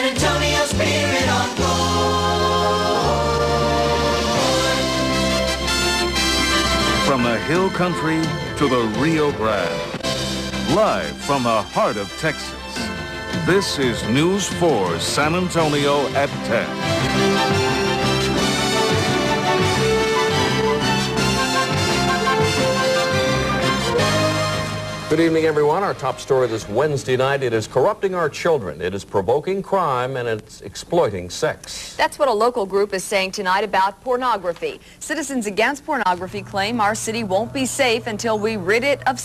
San Antonio spirit on board. From the hill country to the Rio Grande. Live from the heart of Texas. This is News 4 San Antonio at 10. Good evening, everyone. Our top story this Wednesday night, it is corrupting our children. It is provoking crime and it's exploiting sex. That's what a local group is saying tonight about pornography. Citizens Against Pornography claim our city won't be safe until we rid it of